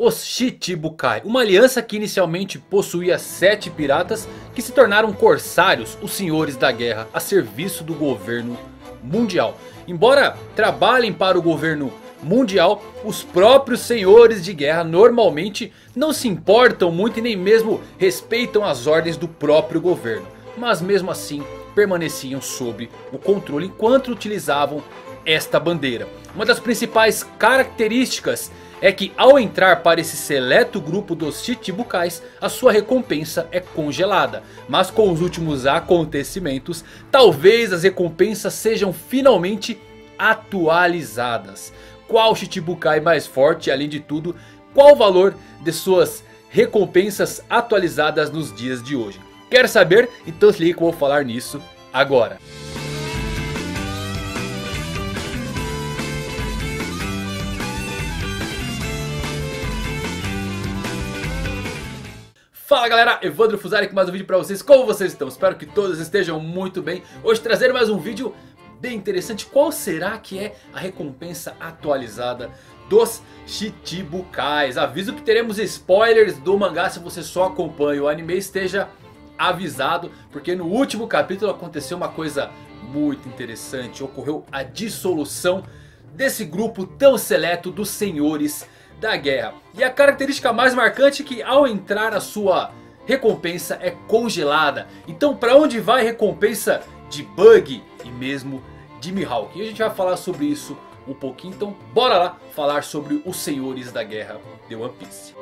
Os Shichibukai, uma aliança que inicialmente possuía sete piratas que se tornaram corsários, os senhores da guerra, a serviço do governo mundial. Embora trabalhem para o governo mundial, os próprios senhores de guerra normalmente não se importam muito e nem mesmo respeitam as ordens do próprio governo. Mas mesmo assim permaneciam sob o controle enquanto utilizavam esta bandeira. Uma das principais características é que ao entrar para esse seleto grupo dos Chichibukais, a sua recompensa é congelada. Mas com os últimos acontecimentos, talvez as recompensas sejam finalmente atualizadas. Qual Chichibukai mais forte além de tudo, qual o valor de suas recompensas atualizadas nos dias de hoje? Quer saber? Então se liga que eu vou falar nisso agora. Fala galera, Evandro Fusari com mais um vídeo pra vocês, como vocês estão? Espero que todos estejam muito bem Hoje trazer mais um vídeo bem interessante Qual será que é a recompensa atualizada dos Chichibukais? Aviso que teremos spoilers do mangá se você só acompanha o anime Esteja avisado, porque no último capítulo aconteceu uma coisa muito interessante Ocorreu a dissolução desse grupo tão seleto dos Senhores da guerra. E a característica mais marcante é que ao entrar a sua recompensa é congelada. Então para onde vai a recompensa de Bug e mesmo de Mihawk? E a gente vai falar sobre isso um pouquinho. Então bora lá falar sobre os senhores da guerra de One Piece.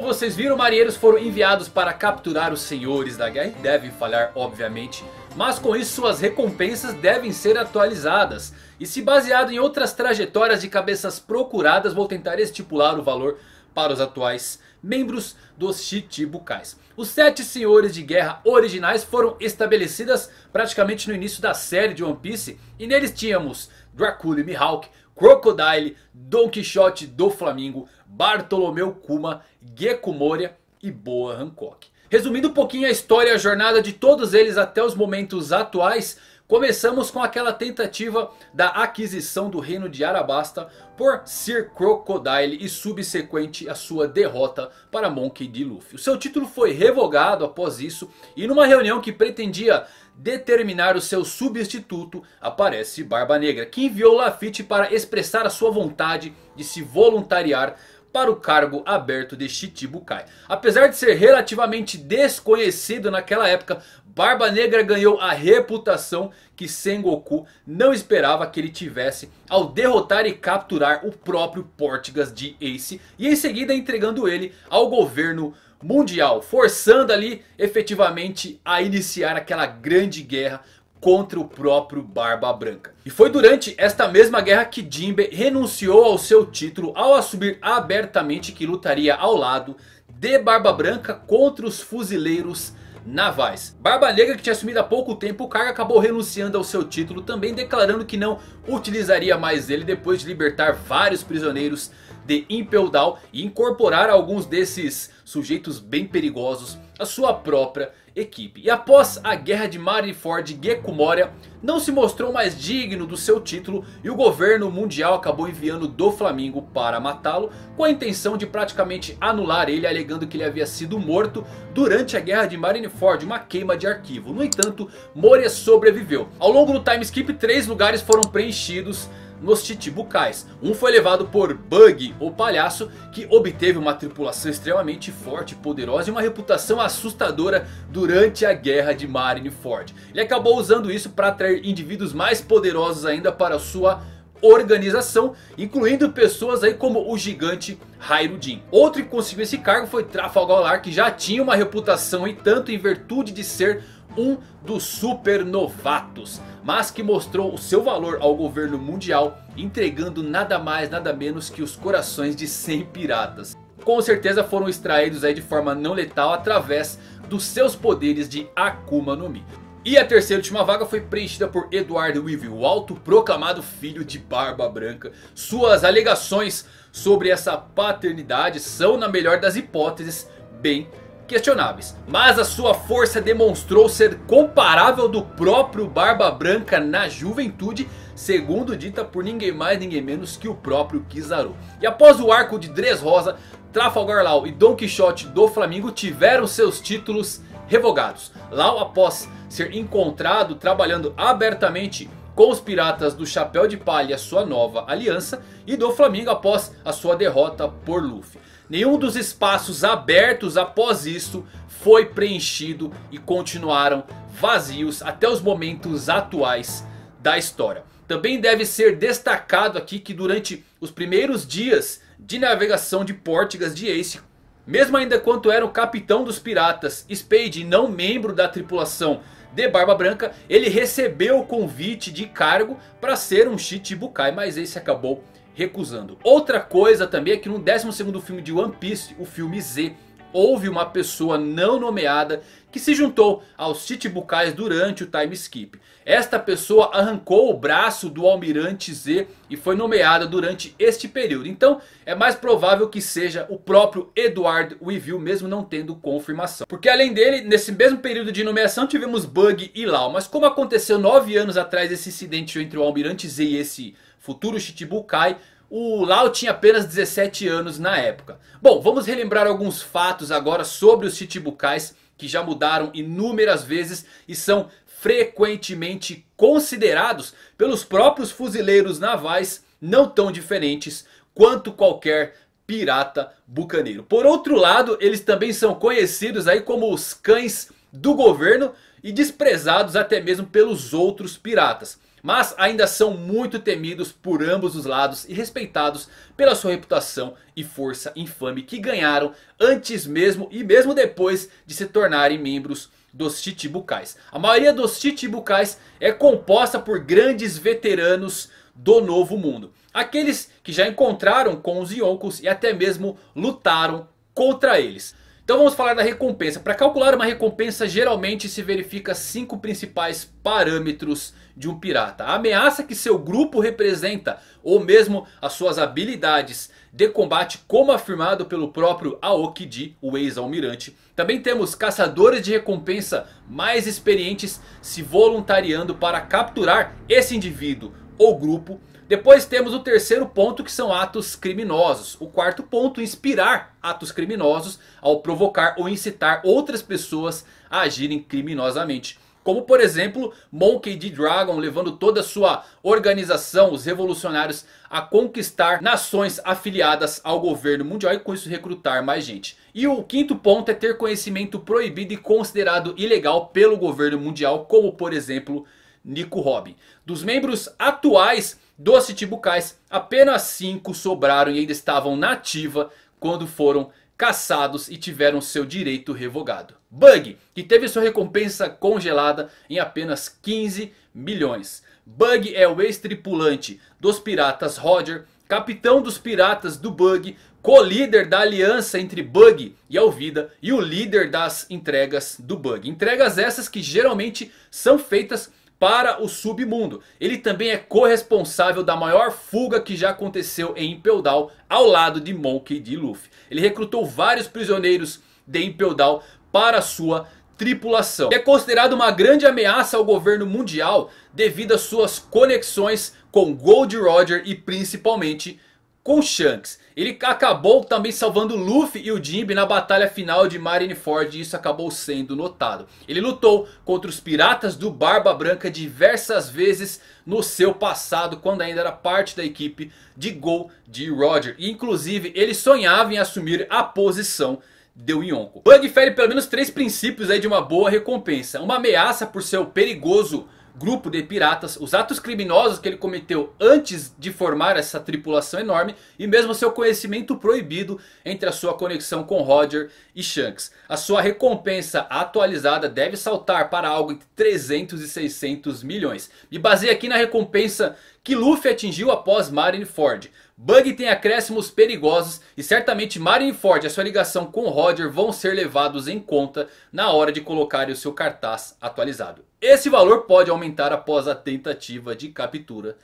Como vocês viram, marinheiros foram enviados para capturar os senhores da guerra. E devem falhar obviamente. Mas com isso suas recompensas devem ser atualizadas. E se baseado em outras trajetórias de cabeças procuradas, vou tentar estipular o valor para os atuais membros dos Chichibukais. Os sete senhores de guerra originais foram estabelecidas praticamente no início da série de One Piece. E neles tínhamos Dracula e Mihawk, Crocodile, Don Quixote do Flamingo, Bartolomeu Kuma, Gecko Moria e Boa Hancock. Resumindo um pouquinho a história e a jornada de todos eles até os momentos atuais, Começamos com aquela tentativa da aquisição do reino de Arabasta por Sir Crocodile e subsequente a sua derrota para Monkey D. Luffy. O seu título foi revogado após isso e numa reunião que pretendia determinar o seu substituto aparece Barba Negra. Que enviou Lafitte para expressar a sua vontade de se voluntariar para o cargo aberto de Shichibukai. Apesar de ser relativamente desconhecido naquela época, Barba Negra ganhou a reputação que Sengoku não esperava que ele tivesse ao derrotar e capturar o próprio Portigas de Ace e em seguida entregando ele ao governo mundial, forçando ali efetivamente a iniciar aquela grande guerra contra o próprio Barba Branca. E foi durante esta mesma guerra que Jinbe renunciou ao seu título ao assumir abertamente que lutaria ao lado de Barba Branca contra os fuzileiros navais. Barba Negra que tinha assumido há pouco tempo o cargo acabou renunciando ao seu título também declarando que não utilizaria mais ele depois de libertar vários prisioneiros de Impel Down e incorporar alguns desses sujeitos bem perigosos à sua própria equipe. E após a guerra de Marineford, Gecko Moria não se mostrou mais digno do seu título e o governo mundial acabou enviando do Flamengo para matá-lo com a intenção de praticamente anular ele alegando que ele havia sido morto durante a guerra de Marineford, uma queima de arquivo. No entanto, Moria sobreviveu. Ao longo do time skip, três lugares foram preenchidos nos Chichibukais. Um foi levado por Bug, o palhaço, que obteve uma tripulação extremamente forte poderosa e uma reputação assustadora durante a guerra de Marineford. Ele acabou usando isso para atrair indivíduos mais poderosos ainda para sua organização, incluindo pessoas aí como o gigante Hairudin. Outro que conseguiu esse cargo foi Trafalgar que já tinha uma reputação e tanto em virtude de ser um dos supernovatos. Mas que mostrou o seu valor ao governo mundial. Entregando nada mais nada menos que os corações de 100 piratas. Com certeza foram extraídos aí de forma não letal através dos seus poderes de Akuma no Mi. E a terceira e última vaga foi preenchida por Eduardo Weaving, o autoproclamado filho de Barba Branca. Suas alegações sobre essa paternidade são, na melhor das hipóteses, bem questionáveis. Mas a sua força demonstrou ser comparável do próprio Barba Branca na juventude. Segundo dita por ninguém mais ninguém menos que o próprio Kizaru. E após o arco de Dressrosa, Trafalgar Law e Don Quixote do Flamengo tiveram seus títulos revogados. Law após ser encontrado trabalhando abertamente com os piratas do Chapéu de Palha sua nova aliança e do Flamengo após a sua derrota por Luffy. Nenhum dos espaços abertos após isso foi preenchido e continuaram vazios até os momentos atuais da história. Também deve ser destacado aqui que durante os primeiros dias de navegação de Pórtigas de Ace, mesmo ainda quando era o capitão dos piratas, Spade não membro da tripulação de Barba Branca, ele recebeu o convite de cargo para ser um Shichibukai, mas esse acabou recusando. Outra coisa também é que no 12º filme de One Piece, o filme Z, houve uma pessoa não nomeada que se juntou aos Chichibukais durante o time skip. Esta pessoa arrancou o braço do Almirante Z e foi nomeada durante este período. Então é mais provável que seja o próprio Edward Weevil mesmo não tendo confirmação. Porque além dele, nesse mesmo período de nomeação tivemos Bug e Lau. Mas como aconteceu nove anos atrás esse incidente entre o Almirante Z e esse futuro Chichibukai... O Lau tinha apenas 17 anos na época. Bom, vamos relembrar alguns fatos agora sobre os Chichibukais que já mudaram inúmeras vezes e são frequentemente considerados pelos próprios fuzileiros navais não tão diferentes quanto qualquer pirata bucaneiro. Por outro lado, eles também são conhecidos aí como os cães do governo e desprezados até mesmo pelos outros piratas. Mas ainda são muito temidos por ambos os lados e respeitados pela sua reputação e força infame que ganharam antes mesmo e mesmo depois de se tornarem membros dos Chichibukais. A maioria dos Chichibukais é composta por grandes veteranos do Novo Mundo. Aqueles que já encontraram com os Yonkos e até mesmo lutaram contra eles. Então vamos falar da recompensa. Para calcular uma recompensa geralmente se verifica cinco principais parâmetros de um pirata. A ameaça que seu grupo representa ou mesmo as suas habilidades de combate como afirmado pelo próprio Aokiji, o ex-almirante. Também temos caçadores de recompensa mais experientes se voluntariando para capturar esse indivíduo ou grupo. Depois temos o terceiro ponto que são atos criminosos. O quarto ponto, inspirar atos criminosos ao provocar ou incitar outras pessoas a agirem criminosamente. Como por exemplo Monkey D. Dragon levando toda a sua organização, os revolucionários, a conquistar nações afiliadas ao governo mundial e com isso recrutar mais gente. E o quinto ponto é ter conhecimento proibido e considerado ilegal pelo governo mundial, como por exemplo Nico Robin. Dos membros atuais dos Chichibukais, apenas 5 sobraram e ainda estavam na ativa quando foram caçados e tiveram seu direito revogado. Bug, que teve sua recompensa congelada em apenas 15 milhões. Bug é o ex-tripulante dos piratas Roger, capitão dos piratas do Bug, co-líder da aliança entre Bug e Alvida e o líder das entregas do Bug. Entregas essas que geralmente são feitas para o submundo. Ele também é corresponsável da maior fuga que já aconteceu em Impel Down ao lado de Monkey D. Luffy. Ele recrutou vários prisioneiros de Impel Down para sua tripulação. é considerado uma grande ameaça ao governo mundial devido às suas conexões com Gold Roger e principalmente com Shanks. Ele acabou também salvando Luffy e o Jinbe na batalha final de Marineford e isso acabou sendo notado. Ele lutou contra os piratas do Barba Branca diversas vezes no seu passado quando ainda era parte da equipe de Gold Roger. E inclusive ele sonhava em assumir a posição de Yonko. Bug fere pelo menos três princípios aí de uma boa recompensa. Uma ameaça por seu perigoso grupo de piratas, os atos criminosos que ele cometeu antes de formar essa tripulação enorme e mesmo seu conhecimento proibido entre a sua conexão com Roger e Shanks. A sua recompensa atualizada deve saltar para algo entre 300 e 600 milhões. Me baseei aqui na recompensa que Luffy atingiu após Marineford. Bug tem acréscimos perigosos e certamente Marineford e a sua ligação com Roger vão ser levados em conta na hora de colocar o seu cartaz atualizado. Esse valor pode aumentar após a tentativa de captura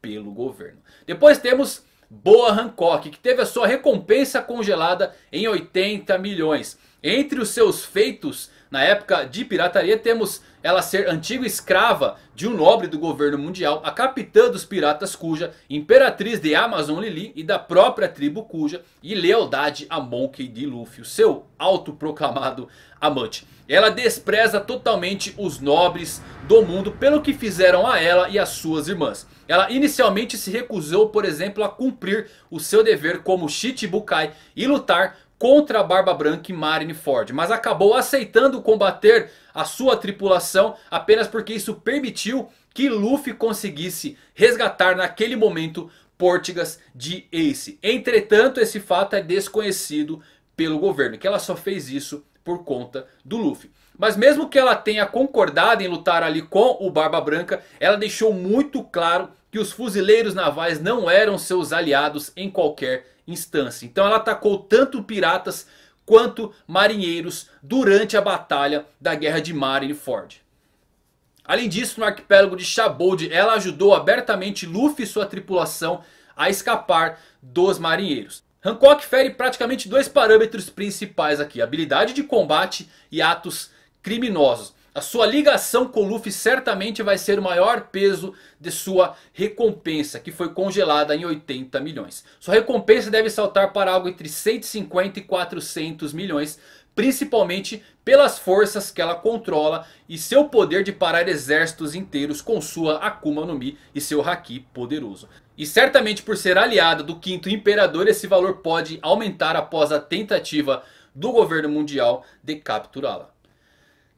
pelo governo. Depois temos Boa Hancock que teve a sua recompensa congelada em 80 milhões. Entre os seus feitos na época de pirataria temos ela ser antiga escrava de um nobre do governo mundial, a capitã dos piratas Kuja, imperatriz de Amazon Lili e da própria tribo Kuja e lealdade a Monkey D. Luffy, o seu autoproclamado amante. Ela despreza totalmente os nobres do mundo pelo que fizeram a ela e as suas irmãs. Ela inicialmente se recusou, por exemplo, a cumprir o seu dever como Shichibukai e lutar contra a Barba Branca e Marineford. Mas acabou aceitando combater a sua tripulação apenas porque isso permitiu que Luffy conseguisse resgatar naquele momento Portigas de Ace. Entretanto esse fato é desconhecido pelo governo. Que ela só fez isso por conta do Luffy. Mas mesmo que ela tenha concordado em lutar ali com o Barba Branca. Ela deixou muito claro que os fuzileiros navais não eram seus aliados em qualquer instância. Então ela atacou tanto piratas quanto marinheiros durante a batalha da guerra de Marineford. Além disso, no arquipélago de Shabold, ela ajudou abertamente Luffy e sua tripulação a escapar dos marinheiros. Hancock fere praticamente dois parâmetros principais aqui. Habilidade de combate e atos criminosos. A sua ligação com Luffy certamente vai ser o maior peso de sua recompensa, que foi congelada em 80 milhões. Sua recompensa deve saltar para algo entre 150 e 400 milhões, principalmente pelas forças que ela controla e seu poder de parar exércitos inteiros com sua Akuma no Mi e seu Haki poderoso. E certamente por ser aliada do quinto imperador, esse valor pode aumentar após a tentativa do governo mundial de capturá-la.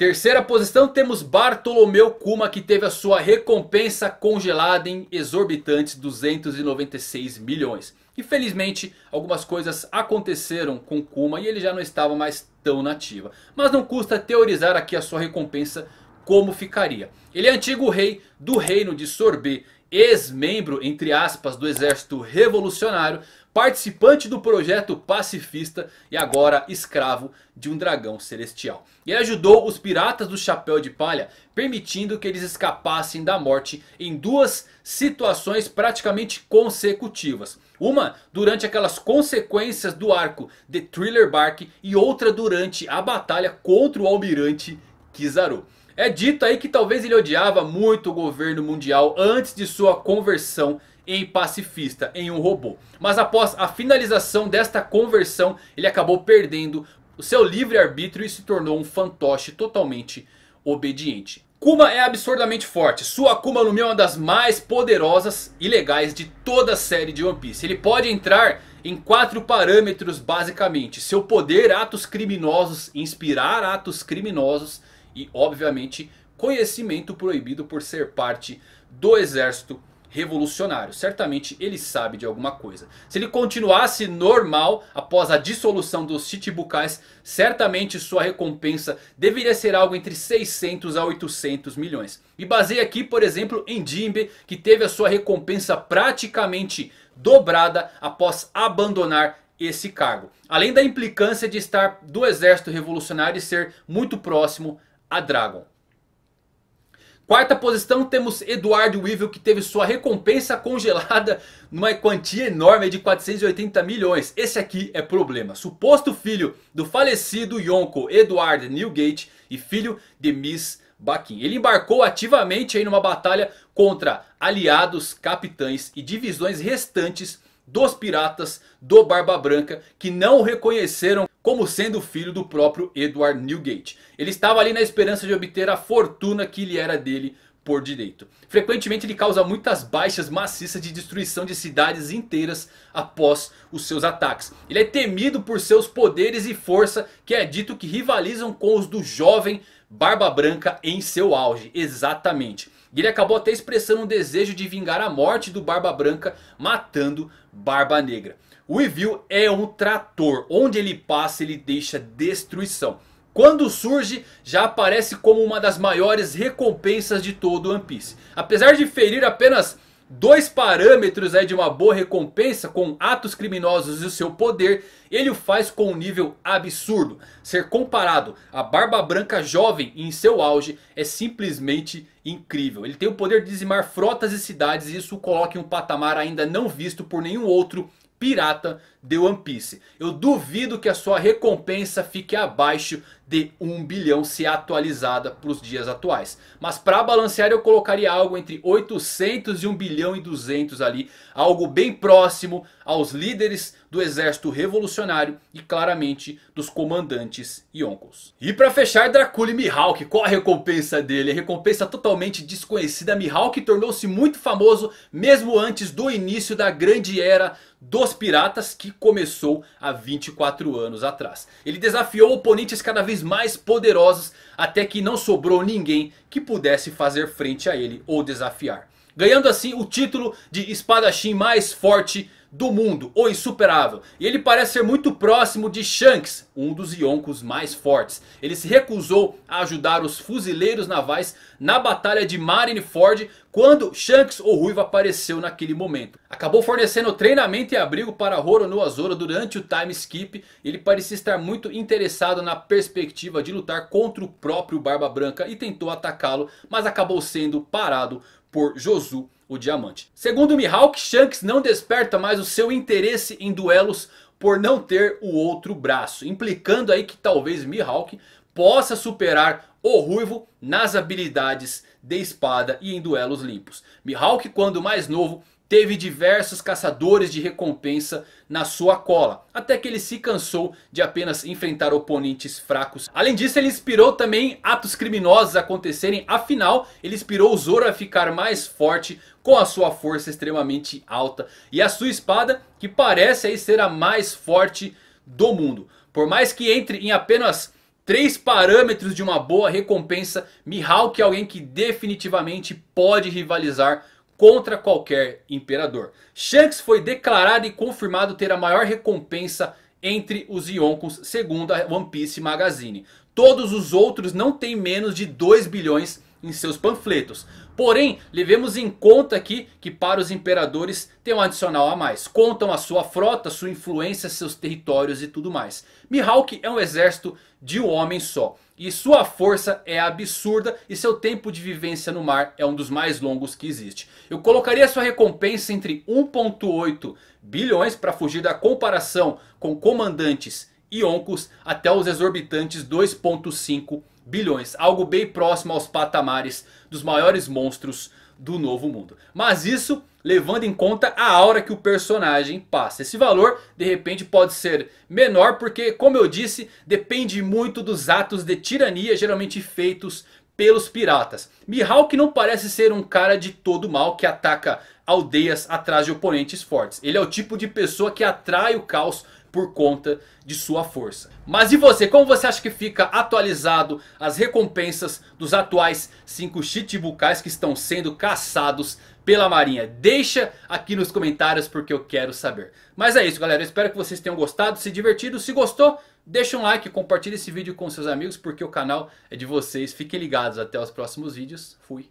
Terceira posição temos Bartolomeu Kuma que teve a sua recompensa congelada em exorbitantes 296 milhões. Infelizmente algumas coisas aconteceram com Kuma e ele já não estava mais tão nativa. Mas não custa teorizar aqui a sua recompensa como ficaria. Ele é antigo rei do reino de Sorbet, ex-membro entre aspas do exército revolucionário participante do projeto pacifista e agora escravo de um dragão celestial. E ele ajudou os piratas do chapéu de palha, permitindo que eles escapassem da morte em duas situações praticamente consecutivas. Uma durante aquelas consequências do arco de Thriller Bark e outra durante a batalha contra o almirante Kizaru. É dito aí que talvez ele odiava muito o governo mundial antes de sua conversão em pacifista, em um robô. Mas após a finalização desta conversão, ele acabou perdendo o seu livre-arbítrio e se tornou um fantoche totalmente obediente. Kuma é absurdamente forte. Sua Akuma no Mi é uma das mais poderosas e legais de toda a série de One Piece. Ele pode entrar em quatro parâmetros basicamente. Seu poder, atos criminosos, inspirar atos criminosos e obviamente conhecimento proibido por ser parte do exército revolucionário. Certamente ele sabe de alguma coisa. Se ele continuasse normal após a dissolução dos Chichibukais, certamente sua recompensa deveria ser algo entre 600 a 800 milhões. E baseia aqui por exemplo em Jinbe que teve a sua recompensa praticamente dobrada após abandonar esse cargo. Além da implicância de estar do exército revolucionário e ser muito próximo a Dragon. Quarta posição temos Eduardo Weevil que teve sua recompensa congelada numa quantia enorme de 480 milhões. Esse aqui é problema. Suposto filho do falecido Yonko Edward Newgate e filho de Miss Baquin. Ele embarcou ativamente em uma batalha contra aliados, capitães e divisões restantes dos piratas do Barba Branca que não o reconheceram como sendo filho do próprio Edward Newgate. Ele estava ali na esperança de obter a fortuna que lhe era dele por direito. Frequentemente ele causa muitas baixas maciças de destruição de cidades inteiras após os seus ataques. Ele é temido por seus poderes e força que é dito que rivalizam com os do jovem Barba Branca em seu auge. Exatamente. E ele acabou até expressando um desejo de vingar a morte do Barba Branca matando Barba Negra. O Evil é um trator. Onde ele passa ele deixa destruição. Quando surge já aparece como uma das maiores recompensas de todo One Piece. Apesar de ferir apenas dois parâmetros aí de uma boa recompensa com atos criminosos e o seu poder, ele o faz com um nível absurdo. Ser comparado a Barba Branca jovem em seu auge é simplesmente incrível. Ele tem o poder de dizimar frotas e cidades e isso o coloca em um patamar ainda não visto por nenhum outro pirata de One Piece. Eu duvido que a sua recompensa fique abaixo de 1 bilhão se atualizada para os dias atuais. Mas para balancear eu colocaria algo entre 800 e 1 bilhão e 200 ali. Algo bem próximo aos líderes do exército revolucionário e claramente dos comandantes Yonkos. E para fechar Dracula e Mihawk, qual a recompensa dele? A recompensa totalmente desconhecida. Mihawk tornou-se muito famoso mesmo antes do início da grande era dos piratas que começou há 24 anos atrás. Ele desafiou oponentes cada vez mais poderosos até que não sobrou ninguém que pudesse fazer frente a ele ou desafiar. Ganhando assim o título de espadachim mais forte do mundo, o insuperável. E ele parece ser muito próximo de Shanks, um dos Yonkos mais fortes. Ele se recusou a ajudar os fuzileiros navais na batalha de Marineford quando Shanks o Ruivo apareceu naquele momento. Acabou fornecendo treinamento e abrigo para Roronoa Zoro durante o time skip. Ele parecia estar muito interessado na perspectiva de lutar contra o próprio Barba Branca e tentou atacá-lo, mas acabou sendo parado por Josu o diamante. Segundo Mihawk, Shanks não desperta mais o seu interesse em duelos por não ter o outro braço. Implicando aí que talvez Mihawk possa superar o Ruivo nas habilidades de espada e em duelos limpos. Mihawk quando mais novo teve diversos caçadores de recompensa na sua cola. Até que ele se cansou de apenas enfrentar oponentes fracos. Além disso ele inspirou também atos criminosos acontecerem. Afinal ele inspirou o Zoro a ficar mais forte com a sua força extremamente alta. E a sua espada que parece aí ser a mais forte do mundo. Por mais que entre em apenas... Três parâmetros de uma boa recompensa. Mihawk é alguém que definitivamente pode rivalizar contra qualquer imperador. Shanks foi declarado e confirmado ter a maior recompensa entre os Yonkos segundo a One Piece Magazine. Todos os outros não têm menos de 2 bilhões em seus panfletos. Porém, levemos em conta aqui que para os imperadores tem um adicional a mais. Contam a sua frota, sua influência, seus territórios e tudo mais. Mihawk é um exército de um homem só. E sua força é absurda e seu tempo de vivência no mar é um dos mais longos que existe. Eu colocaria sua recompensa entre 1.8 bilhões para fugir da comparação com comandantes Yonkos até os exorbitantes 2.5 bilhões. Algo bem próximo aos patamares dos maiores monstros do novo mundo. Mas isso levando em conta a aura que o personagem passa. Esse valor de repente pode ser menor porque como eu disse depende muito dos atos de tirania geralmente feitos pelos piratas. Mihawk não parece ser um cara de todo mal que ataca aldeias atrás de oponentes fortes. Ele é o tipo de pessoa que atrai o caos por conta de sua força. Mas e você? Como você acha que fica atualizado as recompensas dos atuais 5 Chichibukais que estão sendo caçados pela marinha? Deixa aqui nos comentários porque eu quero saber. Mas é isso galera, eu espero que vocês tenham gostado, se divertido. Se gostou, deixa um like, compartilhe esse vídeo com seus amigos porque o canal é de vocês. Fiquem ligados, até os próximos vídeos. Fui.